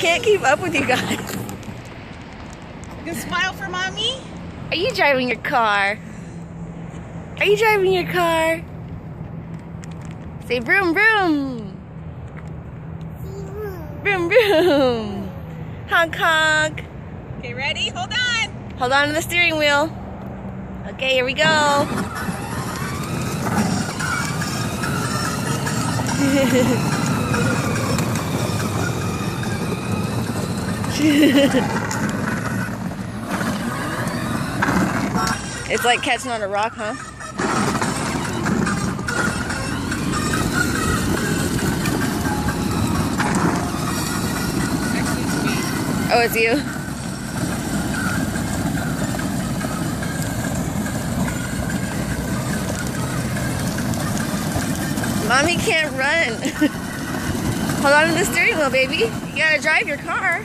can't keep up with you guys. You can smile for mommy. Are you driving your car? Are you driving your car? Say vroom vroom. Vroom vroom. Honk honk. Okay, ready? Hold on. Hold on to the steering wheel. Okay, here we go. it's like catching on a rock, huh? Oh, it's you. Mommy can't run. Hold on to the steering wheel, baby. You gotta drive your car.